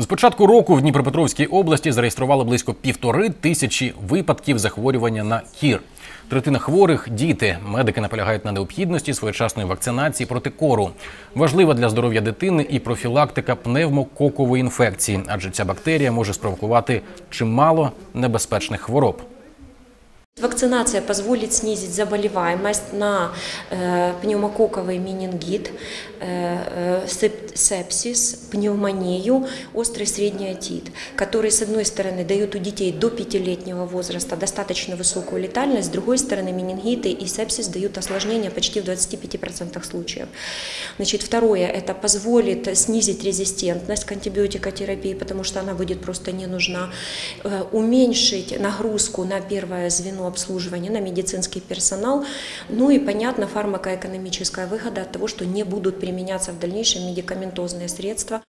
З початку року в Дніпропетровській області зареєстрували близько півтори тисячі випадків захворювання на кір. Третина хворих діти. Медики наполягають на необхідності своєчасної вакцинації проти кору. Важлива для здоров'я дитини і профілактика пневмококової інфекції, адже ця бактерія може спровокувати чимало небезпечних хвороб. Вакцинация позволит снизить заболеваемость на э, пневмококковый менингит, э, э, сеп- сепсис, пневмонию, острый средний отит, которые, с одной стороны, дают у детей до пятилетнего возраста достаточно высокую летальность, с другой стороны, менингиты и сепсис дают осложнения почти в 25% случаев. Значит, второе, это позволит снизить резистентность к антибиотикотерапии, потому что она будет просто не нужна, уменьшить нагрузку на первое звено обслуживания, на медицинский персонал, ну и, понятно, фармакоэкономическая выгода от того, что не будут применяться в дальнейшем медикаментозные средства.